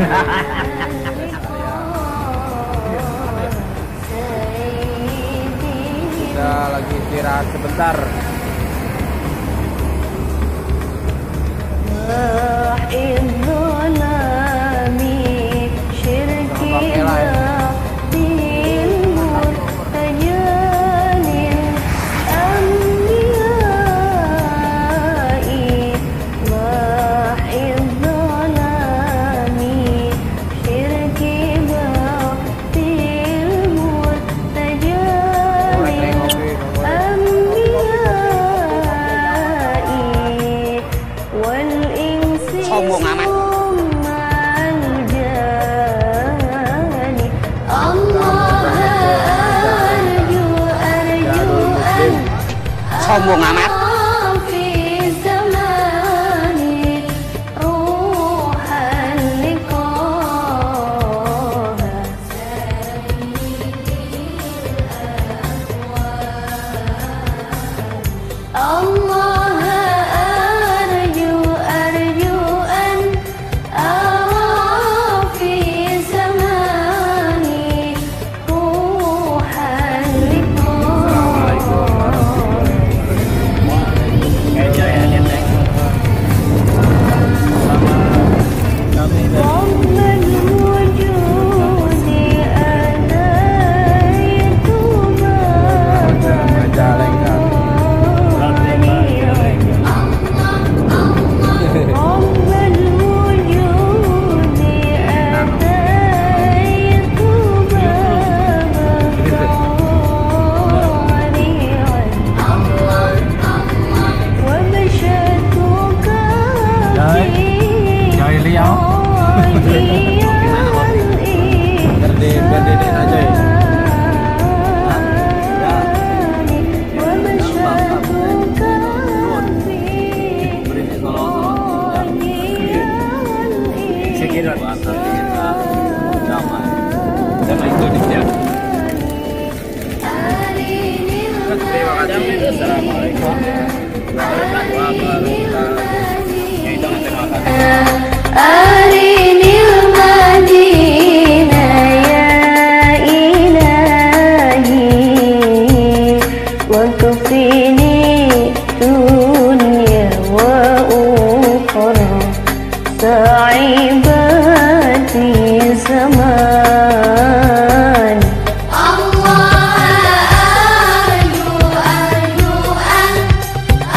kita lagi istirahat sebentar. In ខោមួងអាម៉ាត់